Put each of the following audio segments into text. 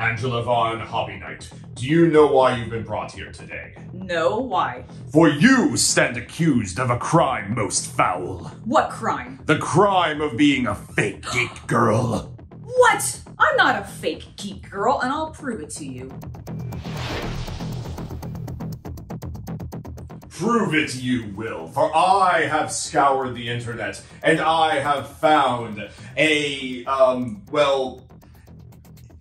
Angela Von Hobby Night, do you know why you've been brought here today? No, why? For you stand accused of a crime most foul. What crime? The crime of being a fake geek girl. What? I'm not a fake geek girl, and I'll prove it to you. Prove it you will, for I have scoured the internet and I have found a, um, well,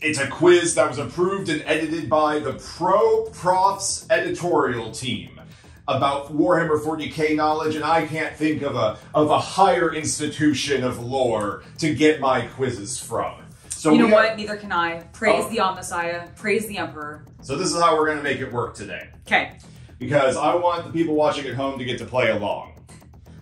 it's a quiz that was approved and edited by the Pro Profs editorial team about Warhammer 40k knowledge, and I can't think of a of a higher institution of lore to get my quizzes from. So you know what? Neither can I. Praise Oh. the Omnissiah. Praise the Emperor. so this is how we're gonna make it work today. Okay. because I want the people watching at home to get to play along.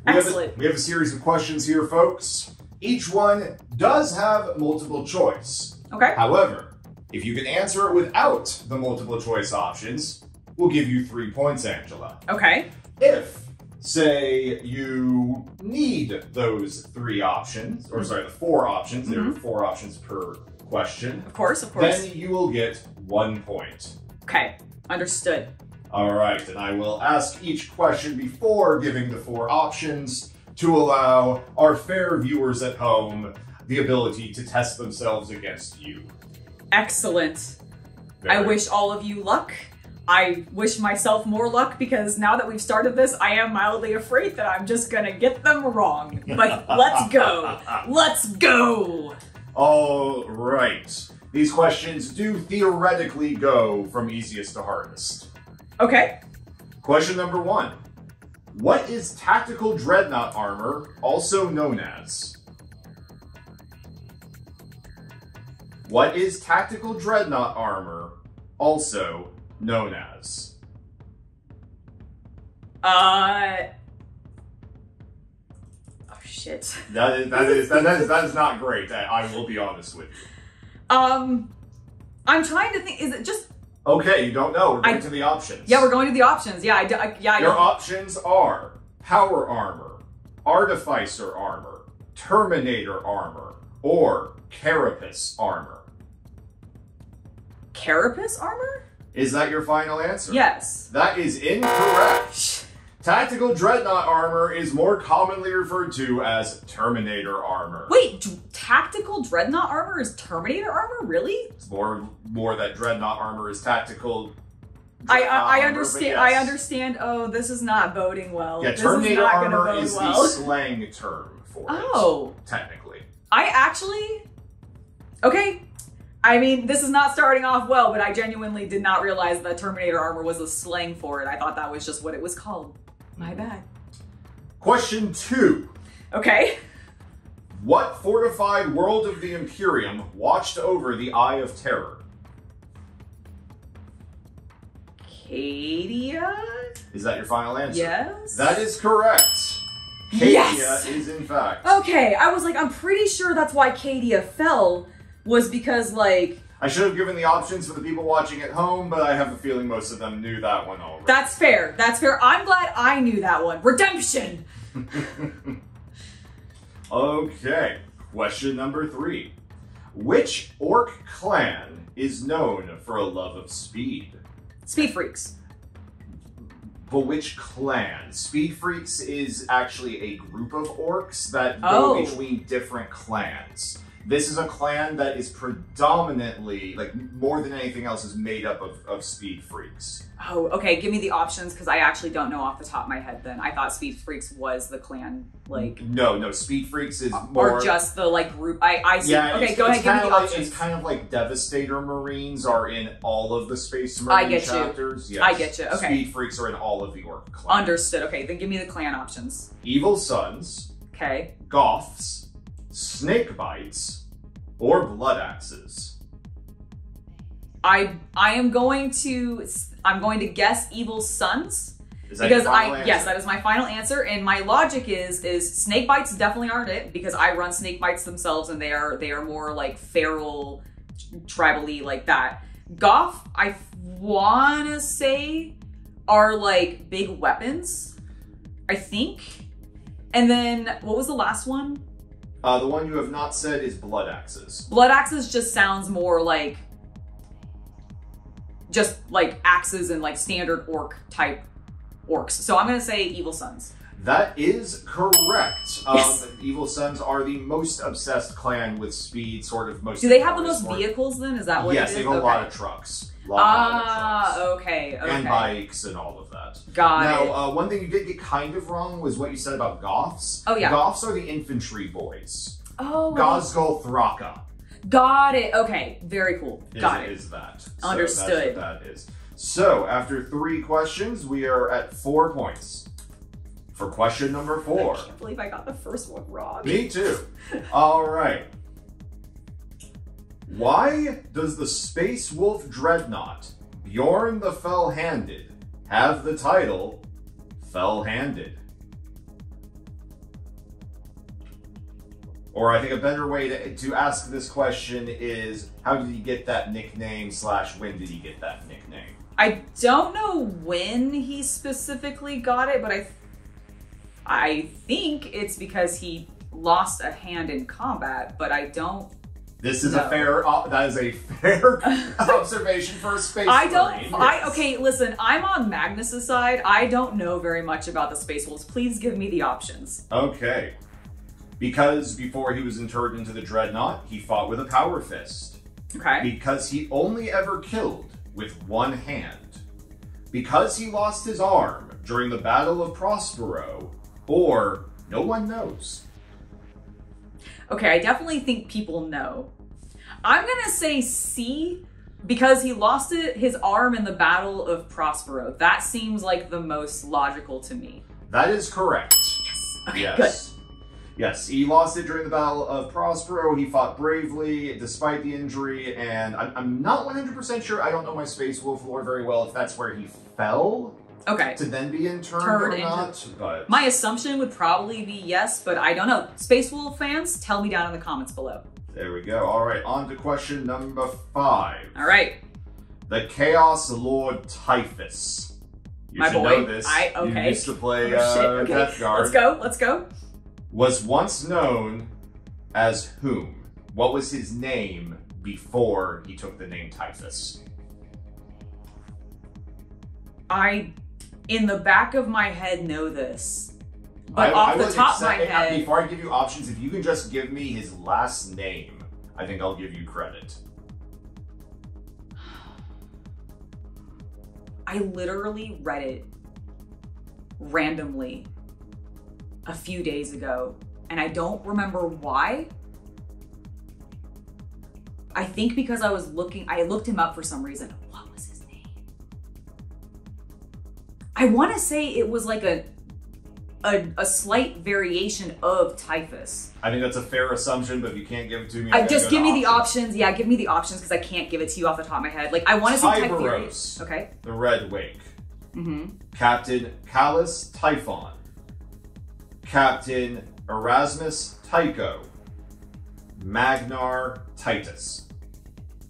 We have, a, Excellent. we have a series of questions here, folks. Each one does have multiple choice. Okay. However, if you can answer it without the multiple choice options, we'll give you three points, Angela. Okay. If, say, you need those three options, or sorry, the four options, mm -hmm. there are four options per question, Of course, of course. then you will get one point. Okay. Understood. All right, and I will ask each question before giving the four options to allow our fair viewers at home the ability to test themselves against you. Excellent. I wish all of you luck. I wish myself more luck because now that we've started this, I am mildly afraid that I'm just gonna get them wrong. But let's go. Let's go. All right. These questions do theoretically go from easiest to hardest. Okay. Question number one What is tactical dreadnought armor also known as? What is tactical dreadnought armor also known as? Uh. Oh shit. That is that is that is, that is not great. I, I will be honest with you. Um, I'm trying to think. Is it just? Okay, you don't know. We're going I- to the options. Yeah, we're going to the options. Yeah, I, I- yeah, I Your don't. options are power armor, artificer armor, terminator armor, or carapace armor. Carapace armor? Is that your final answer? Yes. That is incorrect. Tactical dreadnought armor is more commonly referred to as Terminator armor. Wait, d- tactical dreadnought armor is Terminator armor? Really? It's more more that dreadnought armor is tactical. I I, I armor, understand. but I understand. Oh, this is not boding well. Yeah, this Terminator is armor is the slang term for Oh, it, technically. I actually. Okay. I mean, this is not starting off well, but I genuinely did not realize that Terminator armor was a slang for it. I thought that was just what it was called. My hmm. bad. Question two. Okay. What fortified world of the Imperium watched over the Eye of Terror? Cadia? Is that your final answer? Yes. That is correct. Cadia Yes! is in fact. Okay, I was like, I'm pretty sure that's why Cadia fell, was because, like, I should have given the options for the people watching at home, but I have a feeling most of them knew that one already. that's fair. That's fair. I'm glad I knew that one. Redemption! okay, question number three. Which orc clan is known for a love of speed? Speed Freaks. But which clan? Speed Freaks is actually a group of orcs that go Oh. between different clans. This is a clan that is predominantly, like, more than anything else, is made up of, of Speed Freaks. Oh, okay. Give me the options because I actually don't know off the top of my head. Then I thought Speed Freaks was the clan, like, No, no, Speed Freaks is more. or just the like group. I I see. yeah, okay, go ahead. Give me the like, options. It's kind of like Devastator Marines are in all of the Space I Marine get you. chapters. Yes. I get you, okay. Speed Freaks are in all of the orc clans. Understood. Okay, then give me the clan options. Evil Sunz, Okay. Goffs, Snake Bites, or Blood Axes. I I am going to I'm going to guess Evil Sunz Is that because your final I answer? yes that is my final answer and my logic is is snake bites definitely aren't it because I run snake bites themselves and they are they are more like feral tribally like that. Goff I wanna say are like big weapons I think and then what was the last one? Uh, the one you have not said is Blood Axes. Blood axes just sounds more like just like axes and like standard orc type orcs. So I'm gonna say Evil Sunz. That is correct. Yes. Um, Evil Sunz are the most obsessed clan with speed, sort of most. Do they have the most vehicles then? Is that what Yes, they have a Okay. lot of trucks. Lot, lot of Ah, trucks. okay, okay. And bikes and all of that. Got now, it. uh, one thing you did get kind of wrong was what you said about Goffs. Oh, yeah. Goffs are the infantry boys. oh, Ghazghkull Thraka got it. Okay, very cool. is, Got it. is that. So Understood. That's what that is. So, after three questions, we are at four points. For question number four. I can't believe I got the first one wrong. Me too. All right. Why does the Space Wolf Dreadnought, Bjorn the Fell Handed, have the title Fell Handed? Or I think a better way to, to ask this question is how did he get that nickname slash when did he get that nickname? I don't know when he specifically got it, but I I think it's because he lost a hand in combat, but I don't This is No. a fair uh, that is a fair observation for a space I don't Marine, I okay, listen, I'm on Magnus's side. I don't know very much about the Space Wolves. Please give me the options. Okay. Because before he was interred into the dreadnought, he fought with a power fist. Okay. Because he only ever killed with one hand. Because he lost his arm during the Battle of Prospero, or no one knows. Okay, I definitely think people know. I'm gonna say C because he lost it, his arm in the Battle of Prospero. That seems like the most logical to me. That is correct. Yes. Okay, yes. Yes, he lost it during the Battle of Prospero. He fought bravely despite the injury, and I'm, I'm not 100% sure. I don't know my Space Wolf lore very well if that's where he fell good. Okay. to then be interned Turned or into- not, but My assumption would probably be yes, but I don't know. Space Wolf fans, tell me down in the comments below. there we go. All right, on to question number five. All right. The Chaos Lord Typhus. You My should boy. know this. I- You okay. used to play Oh, uh. Okay. Death Guard. Let's go. Let's go. Was once known as whom? What was his name before he took the name Typhus? I, in the back of my head, know this, but I- off I the top of my head, Before I give you options, if you can just give me his last name, I think I'll give you credit. I literally read it randomly a few days ago, and I don't remember why. I think because I was looking, I looked him up for some reason. I want to say it was like a, a a slight variation of typhus. I think that's a fair assumption, but if you can't give it to me, Uh, I'm just give me to the options. Yeah, give me the options because I can't give it to you off the top of my head. Like I want to say. Typhus. Okay. The Red Wake. Mm-hmm. Captain Calas Typhon, Captain Erasmus Tycho, Magnar Titus.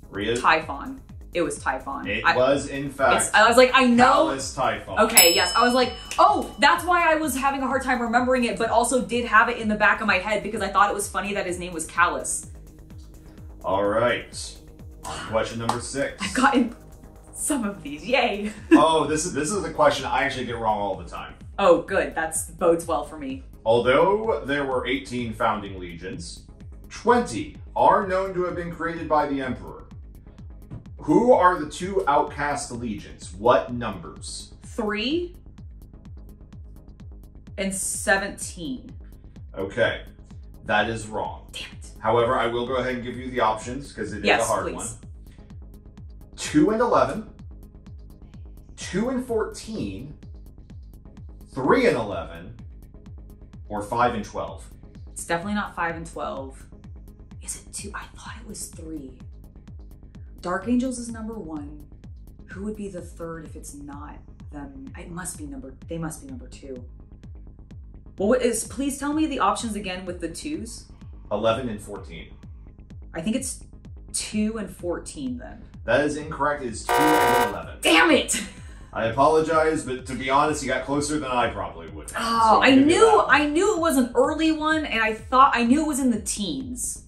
Rhea, Typhon. It was Typhon. it I, was in fact I was like, I know. Calas Typhon. Okay, yes. I was like, oh, that's why I was having a hard time remembering it, but also did have it in the back of my head because I thought it was funny that his name was Calas. All right. On question number six. I've gotten some of these. Yay. oh, this is this is a question I actually get wrong all the time. oh, good. That's bodes well for me. Although there were 18 founding legions, 20 are known to have been created by the Emperor. Who are the two outcast legions? What numbers? Three and 17. Okay, that is wrong. Damn it. However, I will go ahead and give you the options because it is Yes, a hard please. one. 2 and 11, 2 and 14, 3 and 11, or 5 and 12. It's definitely not 5 and 12. Is it 2? I thought it was 3. Dark Angels is number 1. Who would be the third if it's not them? It must be number they must be number 2. Well, what is please tell me the options again with the 2s. 11 and 14. I think it's 2 and 14 then. That is incorrect. It is 2 and 11. Damn it! I apologize, but to be honest, you got closer than I probably would have. Oh, So I knew. I knew it was an early one and I thought I knew it was in the teens.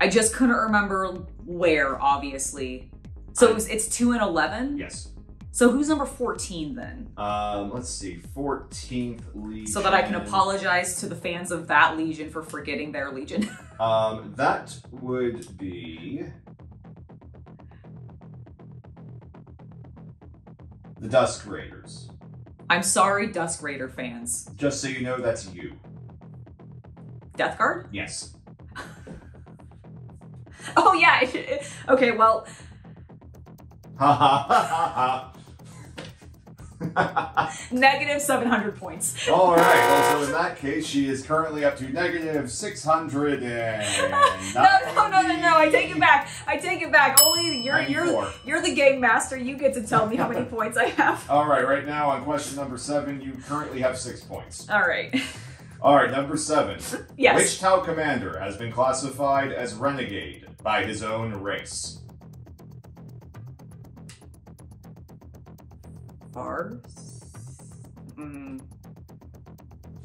I just couldn't remember where, obviously. So it's, it's two and eleven. Yes. So who's number fourteen then? Um, let's see. 14th Legion. So that I can apologize to the fans of that legion for forgetting their legion. Um, that would be the Dusk Raiders. I'm sorry, Dusk Raider fans. Just so you know, that's you. Death Guard? Yes. Oh yeah. okay, well, Ha ha ha ha ha. negative seven hundred points. All right. Well, so in that case, she is currently up to negative six hundred and. No, no, no, no, no! I take it back. I take it back. Only you're you're you're the game master. You get to tell me how many points I have. All right. Right now, on question number seven, you currently have six points. All right. All right. Number seven. Yes. Which Tau commander has been classified as renegade by his own race? Far. Mm,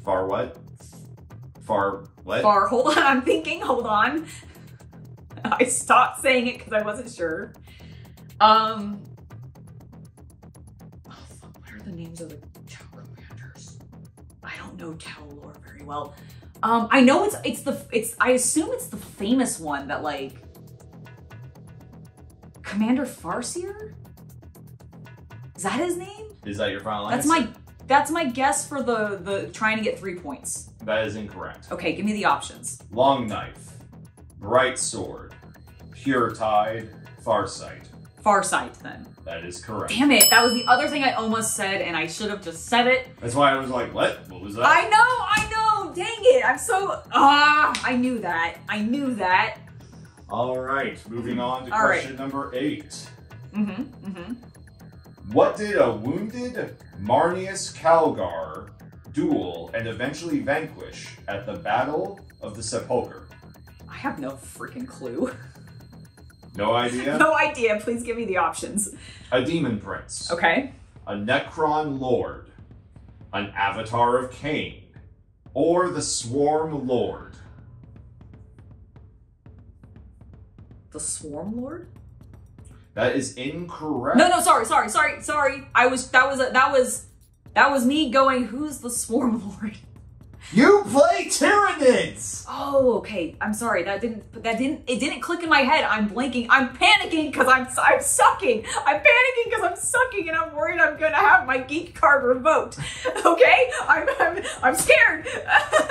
Far what? Far what? far. Hold on. I'm thinking. Hold on. I stopped saying it because I wasn't sure. Um. Oh fuck! What are the names of the Tau commanders? I don't know Tau lore very well. Um, I know it's it's the it's I assume it's the famous one that like Commander Farseer. Is that his name? Is that your final answer? That's my that's my guess for the the trying to get three points. That is incorrect. Okay, give me the options. Long knife, bright sword, pure tide, farsight. Farsight then. That is correct. Damn it, that was the other thing I almost said, and I should have just said it. That's why I was like, what? What was that? I know, I know. Dang it, I'm so ah. I knew that. I knew that. All right, moving on to All right. question number eight. Mm-hmm. Mm-hmm. What did a wounded Marneus Calgar duel and eventually vanquish at the Battle of the Sepulchre? I have no freaking clue. No idea? no idea. Please give me the options. A Demon Prince, Okay. a Necron Lord, an Avatar of Khaine, or the Swarm Lord? The Swarm Lord? That is incorrect. No, no, sorry, sorry, sorry, sorry. I was that was a, that was that was me going. Who's the Swarm Lord? You play Tyranids! Oh, okay. I'm sorry. That didn't. That didn't. It didn't click in my head. I'm blanking. I'm panicking because I'm. I'm sucking. I'm panicking because I'm sucking, and I'm worried I'm gonna have my geek card revoked. Okay. I'm. I'm. I'm scared.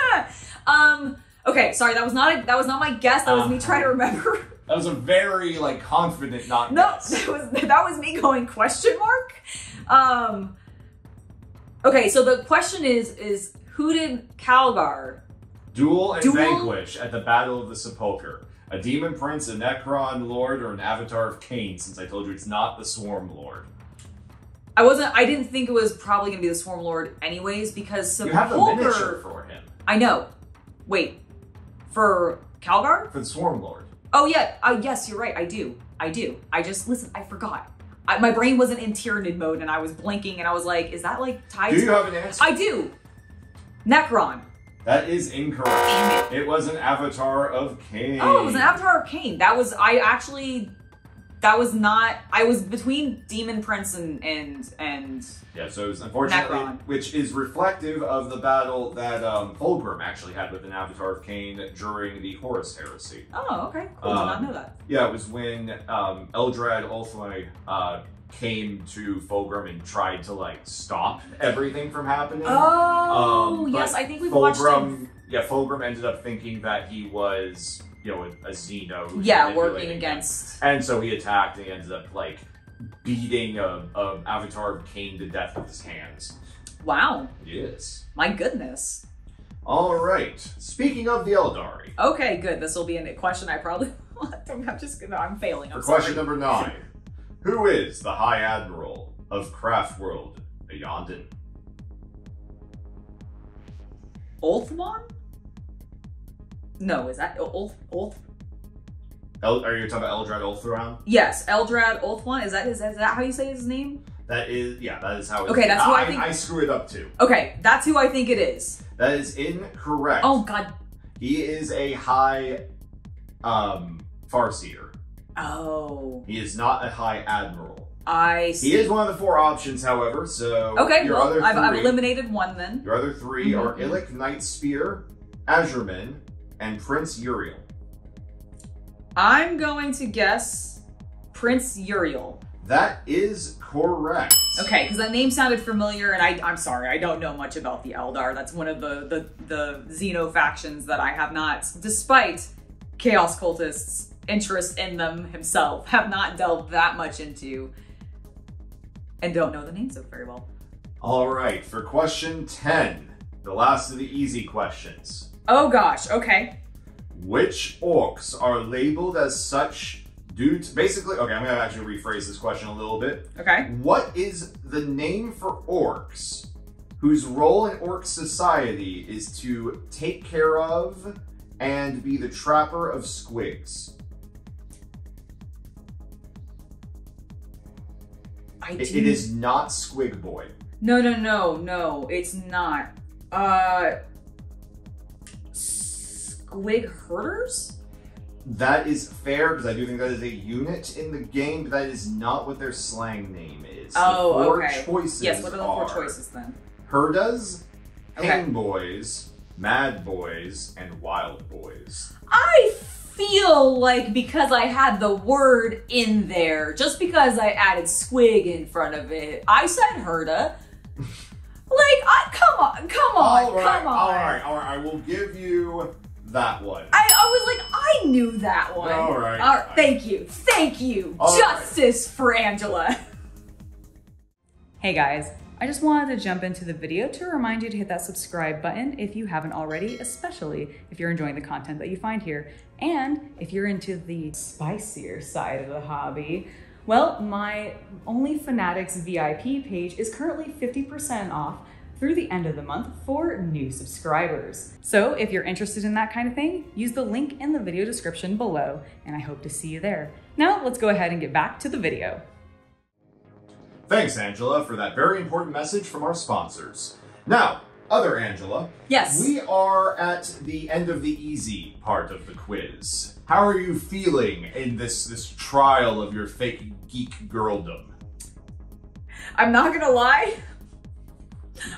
um. Okay. Sorry. That was not. A, that was not my guess. That was me trying to remember. That was a very like confident not No, guess. that was that was me going question mark. Um. Okay. So the question is is who did Calgar? Duel and Duel? vanquish at the Battle of the Sepulchre. A demon prince, a Necron lord, or an avatar of Khaine, since I told you it's not the Swarm Lord. I wasn't. I didn't think it was probably gonna be the Swarm Lord, anyways, because You have the miniature for him. I know. Wait, for Calgar? For the Swarm Lord. Oh yeah. Uh, yes, you're right. I do. I do. I just listen. I forgot. I, my brain wasn't in Tyranid mode, and I was blinking, and I was like, "Is that like tied?" Do you to- have an answer? I do. Necron. that is incorrect. It was an avatar of Khaine. Oh, it was an Avatar of Khaine. That was I actually. That was not. I was between Demon Prince and and and. Yeah, so it was unfortunately, Necron. which is reflective of the battle that um, Fulgrim actually had with an avatar of Khaine during the Horus Heresy. Oh, okay. Cool. Did not Um, know that. Yeah, it was when um, Eldrad Ulthway uh, came to Fulgrim and tried to like stop everything from happening. Oh, um, yes. I think we've watched. Fulgrim, yeah, Fulgrim ended up thinking that he was, you know, a, a Xeno. Yeah, working him. against. And so he attacked and he ended up like beating a, a avatar of Khaine to death with his hands. Wow. Yes. My goodness. All right. Speaking of the Aeldari, Okay, good. This will be a question I probably. I'm just gonna. I'm failing. I'm for question sorry. number nine, who is the High Admiral of Craft World Iyanden? Ulthwan? No, is that Ulth? Ulth? El- are you talking about Eldrad Ulthuan? Yes, Eldrad Ulthwan. Is that is that how you say his name? That is, yeah, that is how. It's, Okay, that's who I I, think- I screw it up too. Okay, that's who I think it is. That is incorrect. Oh God. He is a high um, Farseer. Oh, He is not a high admiral. I see. He is one of the four options, however. So okay, your well, other I've, I've eliminated one then. Your other 3 are Mhm. Illic Knight Spear, Asurmen, and Prince Yriel. I'm going to guess Prince Yriel. That is correct. Okay, because that name sounded familiar, and I, I'm sorry, I don't know much about the Eldar. That's one of the, the, the Xeno factions that I have not, despite Chaos Cultist's interest in them himself, have not delved that much into, and don't know the names of very well. All right, for question 10, the last of the easy questions. Oh gosh, okay. Which orcs are labeled as such due to basically okay, I'm gonna actually rephrase this question a little bit. Okay. What is the name for orcs whose role in orc society is to take care of and be the trapper of squigs? It- it is not Squig Boy. No, no, no, no, it's not. Uh. Squig Herders? That is fair because I do think that is a unit in the game, but that is not what their slang name is. Oh, the four okay. choices Yes, what are the four choices then? Herdas, Okay. Pain Boys, Mad Boys, and Wild Boys. I feel like because I had the word in there, just because I added squig in front of it, I said herda. like, I, come on, come on, all right, come on. all right, all right. I will give you that one. I, I was like, I knew that one. All right. All right thank you. Thank you. All Justice for Angela. Hey guys, I just wanted to jump into the video to remind you to hit that subscribe button if you haven't already, especially if you're enjoying the content that you find here. And if you're into the spicier side of the hobby, well, my Only Fanatics VIP page is currently 50% off through the end of the month for new subscribers. So if you're interested in that kind of thing, use the link in the video description below, and I hope to see you there. Now let's go ahead and get back to the video. Thanks, Angela, for that very important message from our sponsors. Now, other Angela, Yes. we are at the end of the easy part of the quiz. How are you feeling in this this trial of your fake geek girldom? I'm not gonna lie.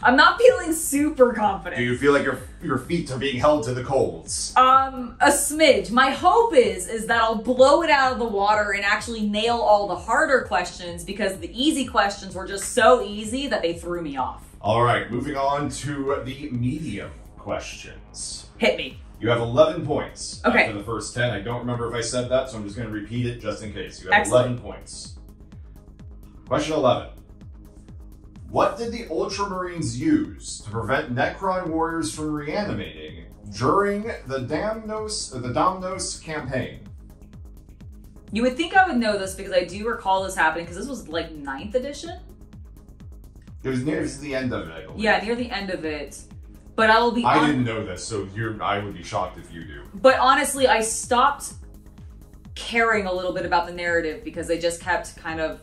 I'm not feeling super confident. Do you feel like your your feet are being held to the coals? Um, a smidge. My hope is is that I'll blow it out of the water and actually nail all the harder questions because the easy questions were just so easy that they threw me off. All right, moving on to the medium questions. Hit me. You have 11 points Okay. after the first 10. I don't remember if I said that, so I'm just going to repeat it just in case. You have Excellent. 11 points. Question 11. What did the Ultramarines use to prevent Necron warriors from reanimating during the Damnos, the Damnos campaign? You would think I would know this because I do recall this happening because this was like ninth edition. It was near the end of it, I believe. Yeah, near the end of it. But I will be. I didn't know this, so you're, I would be shocked if you do. But honestly, I stopped caring a little bit about the narrative because they just kept kind of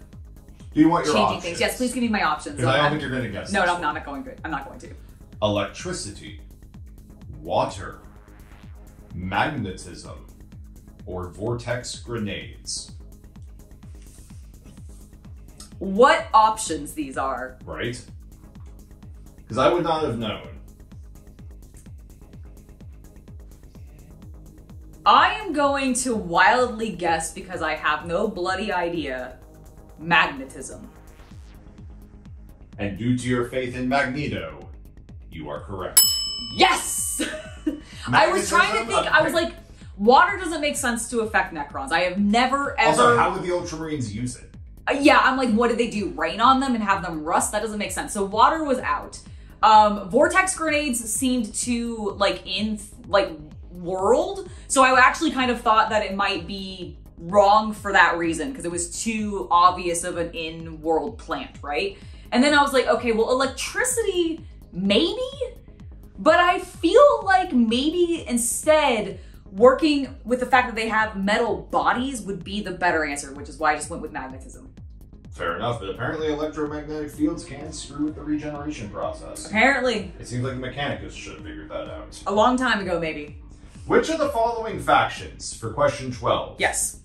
Do you want your changing options? things. Yes, please give me my options. Because I don't I'm- think you're going to guess no, this no. I'm not going to. I'm not going to. electricity, water, magnetism, or vortex grenades, What options these are? right? Because I would not have known. I am going to wildly guess because I have no bloody idea. Magnetism. And due to your faith in Magneto, you are correct. Yes! I was trying to think, I was like, water doesn't make sense to affect Necrons. I have never ever. Also, how would the Ultramarines use it? Uh, yeah, I'm like, what did they do? Rain on them and have them rust? That doesn't make sense. So water was out. Um, vortex grenades seemed to like in like world. So I actually kind of thought that it might be wrong for that reason because it was too obvious of an in-world plant, right? And then I was like, okay, well, electricity maybe, but I feel like maybe instead working with the fact that they have metal bodies would be the better answer, which is why I just went with magnetism. Fair enough, but apparently electromagnetic fields can screw with the regeneration process. Apparently, It seems like the Mechanicus should have figured that out. a long time ago, maybe. Which of the following factions, for question 12, Yes.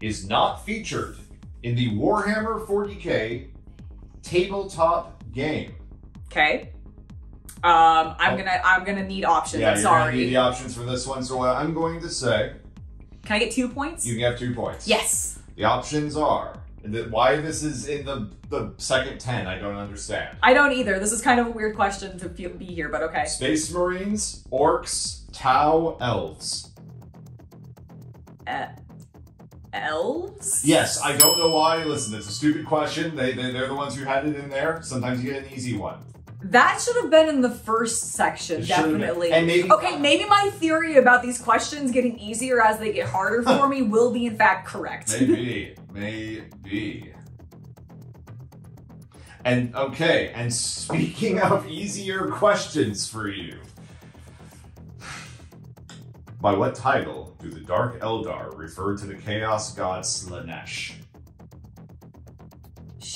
Is not featured in the Warhammer 40k tabletop game? Okay. Um, I'm Oh. gonna I'm gonna need options. yeah, I'm you're gonna need the options for this one. So what I'm going to say, Can I get two points? you can have two points. Yes. The options are and the, why this is in the the second ten. I don't understand. I don't either. This is kind of a weird question to be here, but okay. Space Marines, Orcs, Tau, Elves. Uh, elves? Yes, I don't know why. Listen, it's a stupid question. They, they they're the ones who had it in there. Sometimes you get an easy one. That should have been in the first section, It should have been. definitely. And maybe- okay, maybe my theory about these questions getting easier as they get harder for me will be in fact correct. Maybe, maybe. And okay, and speaking of easier questions for you, by what title do the Dark Eldar refer to the Chaos God Slaanesh?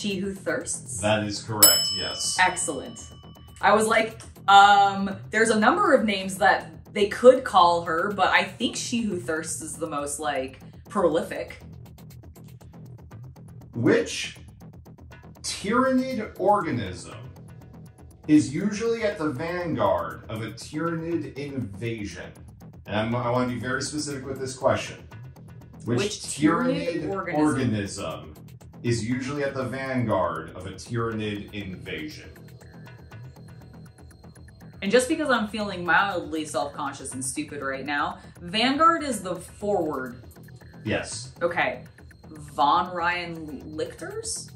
she who thirsts? That is correct. Yes. Excellent. I was like, um, there's a number of names that they could call her, but I think she who thirsts is the most like prolific. Which Tyranid organism is usually at the vanguard of a Tyranid invasion? And I'm, I want to be very specific with this question. Which, Which Tyranid, organism? organism? is usually at the vanguard of a Tyranid invasion? And just because I'm feeling mildly self-conscious and stupid right now, Vanguard is the forward. Yes. Okay. Von Ryan Lictors?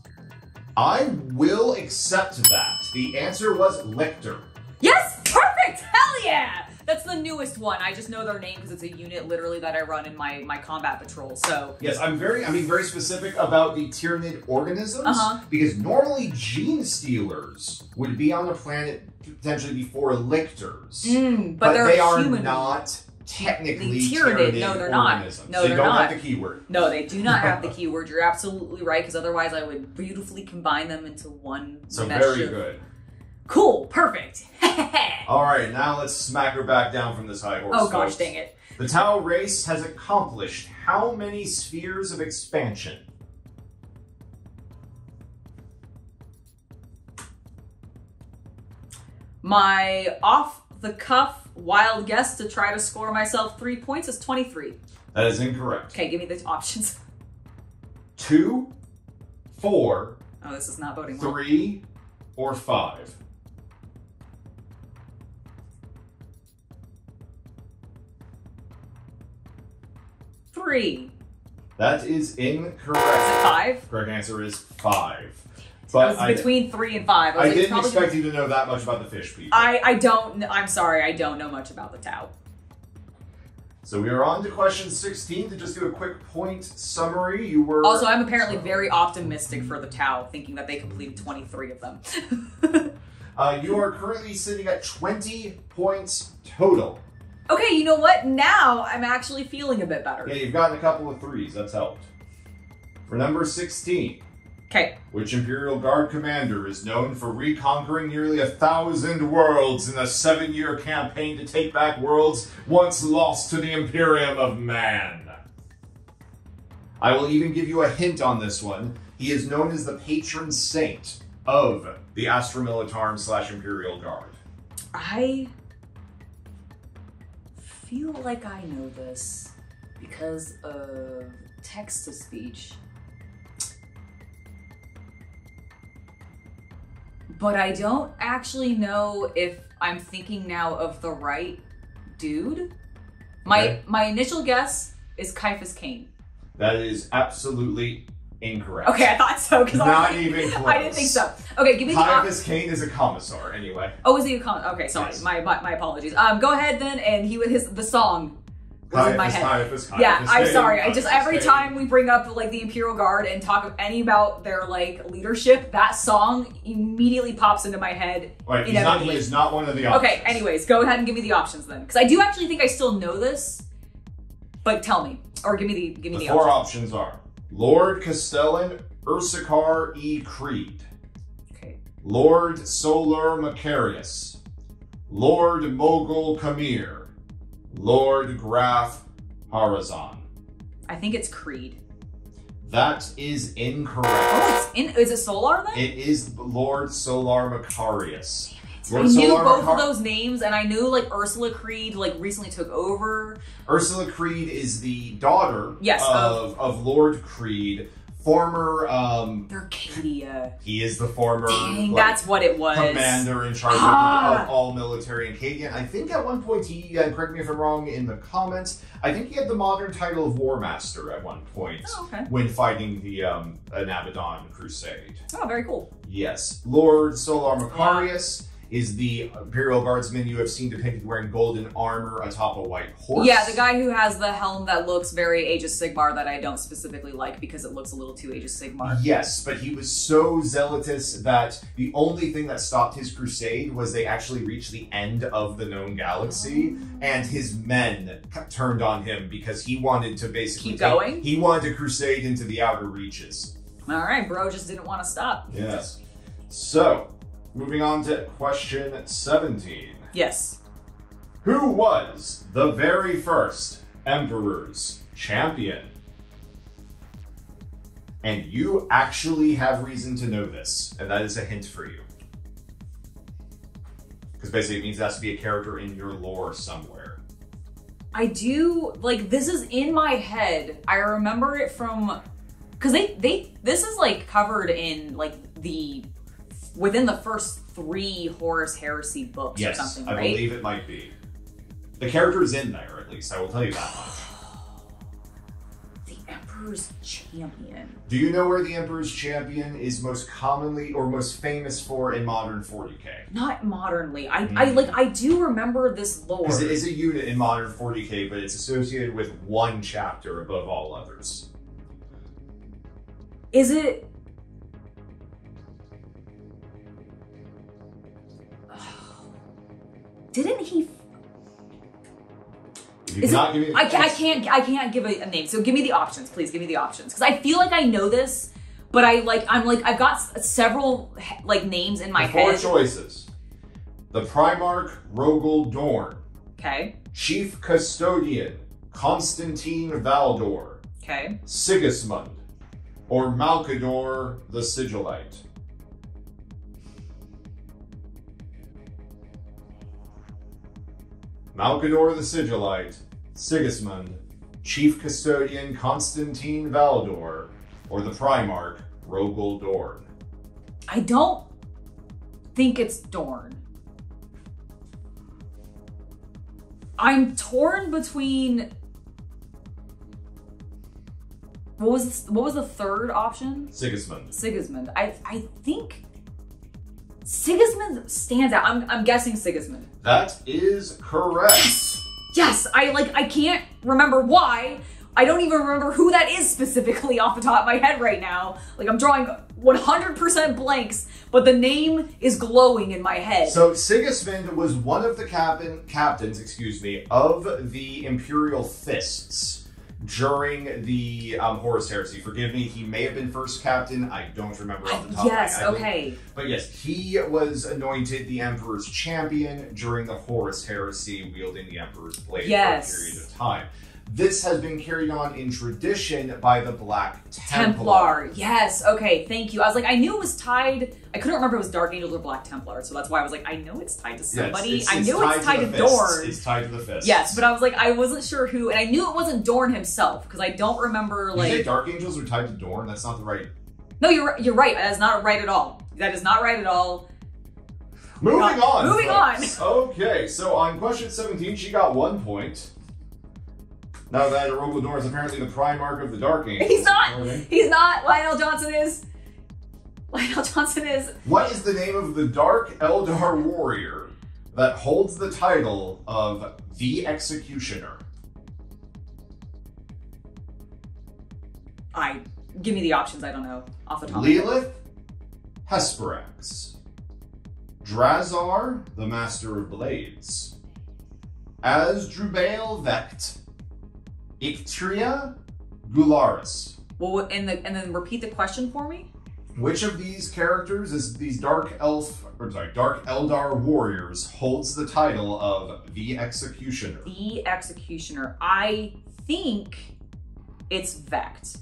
I will accept that. The answer was Lictor. Yes! Perfect! Hell yeah! That's the newest one. I just know their name because it's a unit literally that I run in my, my combat patrol. So Yes, I'm very I'm being very specific about the Tyranid organisms Uh-huh. because normally Genestealers would be on the planet potentially before lictors, Mm, but, they're they are human. not technically Tyranid- Tyranid no, they're not. organisms. No, they they're don't not. have the keyword. No, they do not have the keyword. You're absolutely right, because otherwise I would beautifully combine them into one So mesh very of- good. Cool, perfect. All right, now let's smack her back down from this high horse. oh gosh, folks. dang it. The Tau race has accomplished how many spheres of expansion? My off the cuff wild guess to try to score myself three points is 23. That is incorrect. Okay, give me the options. Two, four, Oh, this is not voting well. three, or five? Three. That is incorrect. five? Correct answer is five. I But was I, between three and five. I, I like, didn't expect you to know that much about the fish people. I, I don't, I'm sorry, I don't know much about the Tau. So we are on to question 16 to just do a quick point summary. You were Also, I'm apparently very optimistic for the Tau, thinking that they completed 23 of them. uh, you are currently sitting at 20 points total. Okay, you know what? Now I'm actually feeling a bit better. Yeah, you've gotten a couple of threes. That's helped. For number 16, Okay, which Imperial Guard commander is known for reconquering nearly a thousand worlds in a seven year campaign to take back worlds once lost to the Imperium of Man. I will even give you a hint on this one. He is known as the patron saint of the Astra Militarum slash Imperial Guard. I feel like I know this because of text to speech. But I don't actually know if I'm thinking now of the right dude. My Okay. my initial guess is Ciaphas Cain. That is absolutely incorrect. Okay, I thought so because I, Not like- even close. I didn't think so. Okay, give me the op- Ciaphas Cain is a commissar, anyway. Oh, is he a comment? Okay, sorry. Yes. My, my my apologies. Um, go ahead then, and he with his the song was in my head. Ciaphas, yeah, Ciaphas I'm Cain, sorry. I just every time we bring up like the Imperial Guard and talk of any about their like leadership, that song immediately pops into my head. Wait, he's not, he is not one of the options. Okay. Anyways, go ahead and give me the options then, because I do actually think I still know this. But tell me, or give me the give me The the, four options. options are Lord Castellan Ursarkar E. Creed, Okay. Lord Solar Macarius, Lord Mogul Kamir, Lord Graf Harazan. I think it's Creed. That is incorrect. Oh, it's in. Is it Solar then? It is Lord Solar Macarius. I Lord knew Solar both of those names, and I knew like Ursula Creed like recently took over. Ursula Creed is the daughter Yes, of, of Lord Creed, former um Arcadia. he is the former Dang, like, that's what it was. commander in charge of- Ah. of, all military in Cadian. I think at one point he, uh, correct me if I'm wrong in the comments, I think he had the modern title of War Master at one point Oh, okay. when fighting the um, an Abaddon crusade. Oh, very cool. Yes, Lord Solar Macarius is the Imperial Guardsman you have seen depicted wearing golden armor atop a white horse. Yeah, the guy who has the helm that looks very Age of Sigmar that I don't specifically like because it looks a little too Age of Sigmar. Yes, but he was so zealotous that the only thing that stopped his crusade was they actually reached the end of the known galaxy, oh. and his men turned on him because he wanted to basically Keep take- going? He wanted to crusade into the outer reaches. All right, bro, just didn't want to stop. Yes. So, moving on to question seventeen. Yes. Who was the very first Emperor's champion? And you actually have reason to know this, and that is a hint for you. Because basically, it means it has to be a character in your lore somewhere. I do like this is in my head. I remember it from because they they this is like covered in like the within the first three Horus Heresy books Yes, or something, I right? believe it might be. The character is in there, at least. I will tell you that much. The Emperor's Champion. Do you know where the Emperor's Champion is most commonly or most famous for in modern 40k? Not modernly. I, I Mm. like I do remember this lore. It is a unit in modern 40k, but it's associated with one chapter above all others. Is it? Didn't he? You Is it, give I, I can't. I can't give a, a name. So give me the options, please. Give me the options because I feel like I know this, but I like I'm like I've got several like names in my The four head. choices: the Primarch Rogal Dorn, Okay. Chief Custodian Constantine Valdor, Okay. Sigismund, or Malkador the Sigillite. Malkador the Sigillite, Sigismund, Chief Custodian Constantine Valdor, or the Primarch Rogal Dorn. I don't think it's Dorn. I'm torn between. What was what was the third option? Sigismund. Sigismund. I I think Sigismund stands out. I'm I'm guessing Sigismund. That is correct. Yes, Yes! I like I can't remember why. I don't even remember who that is specifically off the top of my head right now. Like I'm drawing 100% blanks, but the name is glowing in my head. So Sigismund was one of the captain captains, excuse me, of the Imperial Fists during the um, Horus Heresy. Forgive me, he may have been first captain. I don't remember off the top yes, of my head. okay. But yes, he was anointed the Emperor's champion during the Horus Heresy, wielding the Emperor's blade Yes. for a period of time. This has been carried on in tradition by the Black Templar. Templar. Yes. Okay. Thank you. I was like, I knew it was tied. I couldn't remember if it was Dark Angels or Black Templar, so that's why I was like, I know it's tied to Yes, somebody. it's- I it's knew it's tied the to. Dorn. It's tied to the fist. Yes, but I was like, I wasn't sure who, and I knew it wasn't Dorn himself because I don't remember you say like. Dark Angels are tied to Dorn? That's not the right. No, you're you're right. That is not right at all. That is not right at all. Moving on. Moving folks. Okay, so on question 17, she got one point. Now that Rogal Dorn is apparently the Primarch of the Dark Angels. He's not. He's not. Lion El'Jonson is. Lion El'Jonson is. What is the name of the Dark Eldar warrior that holds the title of the Executioner? I give me the options. I don't know off the top. of. Lelith Hesperax. Drazar, the Master of Blades. Asdrubael Vect. Ictria Gularis. Well, and the and then repeat the question for me. Which of these characters is these dark elf or sorry, dark Eldar warriors holds the title of the Executioner? The Executioner. I think it's Vect.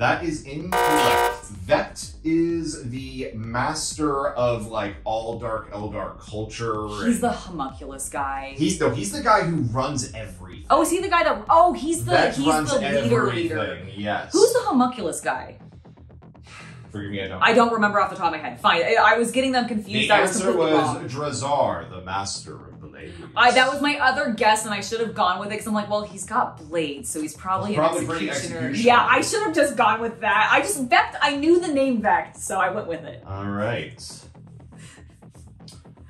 That is incorrect. Vect is the master of like all Dark Eldar culture. He's the homunculus guy. He's no, he's the guy who runs everything. oh, is he the guy that? Oh, he's the Vect he's runs the leader everything. leader. Yes. Who's the homunculus guy? Forgive me, I don't. I don't remember off the top of my head. Fine, I, I was getting them confused. the I was answer completely was. Drazar, the master I, that was my other guess, and I should have gone with it because I'm like, well, he's got blades, so he's probably, an executioner. executioner. Yeah, I should have just gone with that. I just Vect. I knew the name Vect, so I went with it. All right.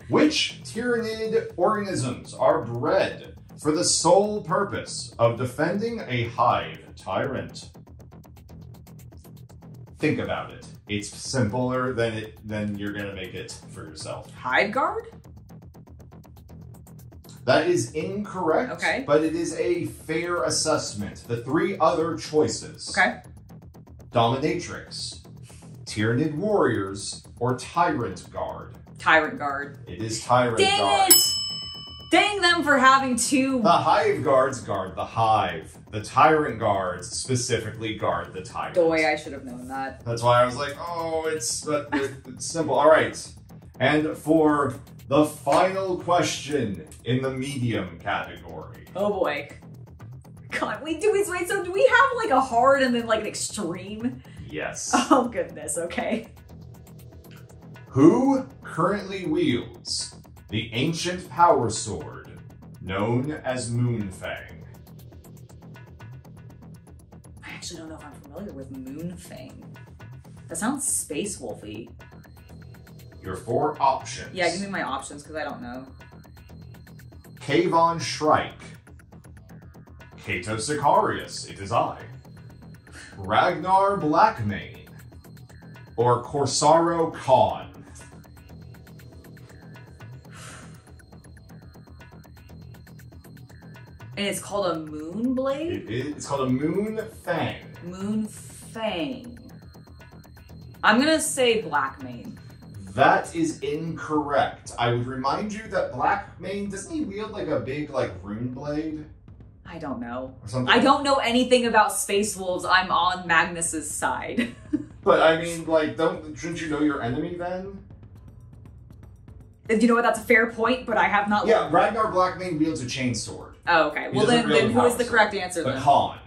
Which Tyranid organisms are bred for the sole purpose of defending a hive tyrant? Think about it. It's simpler than it than you're gonna make it for yourself. Hive guard. That is incorrect. Okay. But it is a fair assessment. The three other choices. Okay. Dominatrix, Tyranid Warriors, or Tyrant Guard. Tyrant guard. It is Tyrant Dang Guard. it! Dang them for having two. The Hive Guards guard the Hive. The Tyrant Guards specifically guard the Tyrant. way I should have known that. That's why I was like, oh, it's, uh, it's simple. All right. And for the final question in the medium category. Oh boy. God, wait, do we wait? So do we have like a hard and then like an extreme? Yes. Oh goodness. Okay. Who currently wields the ancient power sword known as Moonfang? I actually don't know if I'm familiar with Moonfang. That sounds space wolfy. Your four options. Yeah, give me my options because I don't know. Kayvaan Shrike. Cato Sicarius, it is I. Ragnar Blackmane. Or Kor'sarro Khan. And it's called a moon blade? It is, it's called a Moon Fang. Moon Fang. I'm gonna say Blackmane. That is incorrect. I would remind you that Blackmane, doesn't he wield like a big like rune blade I don't know. or something? I don't know anything about space wolves. I'm on Magnus's side. But I mean, like, don't shouldn't you know your enemy then? If you know what? That's a fair point, but I have not. Yeah, Ragnar Blackmane wields a chainsword. Oh, okay. He Well, then, then who is the sword. correct answer The then? Khan.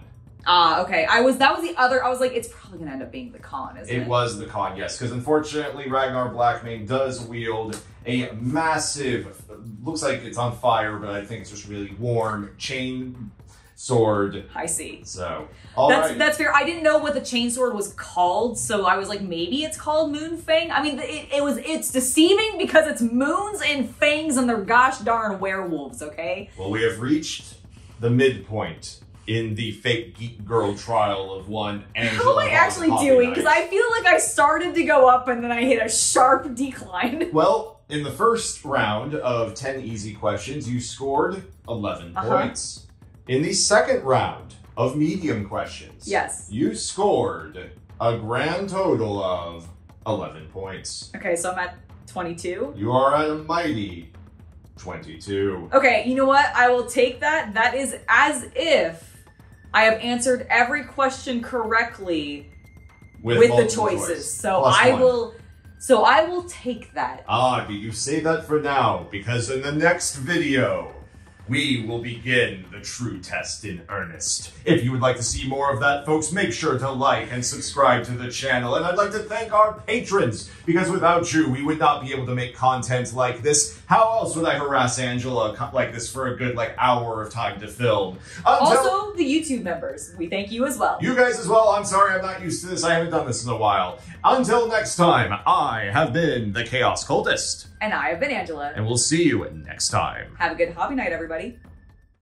Ah, okay. I was. That was the other. I was like, it's probably gonna end up being the Khan, isn't it? It was the Khan, yes, because unfortunately Ragnar Blackmane does wield a massive, looks like it's on fire, but I think it's just really warm chain sword. I see. So, all right. that's that's fair. I didn't know what the chain sword was called, so I was like, maybe it's called Moonfang. I mean, it, it was it's deceiving because it's moons and fangs and they're gosh darn werewolves. Okay. Well, we have reached the midpoint in the fake geek girl trial of one Angela. How am I actually doing? Because I feel like I started to go up and then I hit a sharp decline. Well, in the first round of 10 easy questions, you scored 11 Uh-huh. points. In the second round of medium questions, Yes. you scored a grand total of 11 points. Okay, so I'm at 22. You are at a mighty 22. Okay, you know what? I will take that. That is as if I have answered every question correctly with, the choices. choice. So Plus I one. will so I will take that. Ah, but you say that for now, because in the next video, we will begin the true test in earnest. If you would like to see more of that, folks, make sure to like and subscribe to the channel. And I'd like to thank our patrons, because without you, we would not be able to make content like this. How else would I harass Angela like this for a good, like, hour of time to film? Um, Until- Also, the YouTube members, we thank you as well. you guys as well. I'm sorry I'm not used to this. I haven't done this in a while. Until next time, I have been the Chaos Cultist. and I have been Angela. And we'll see you next time. Have a good hobby night, everybody.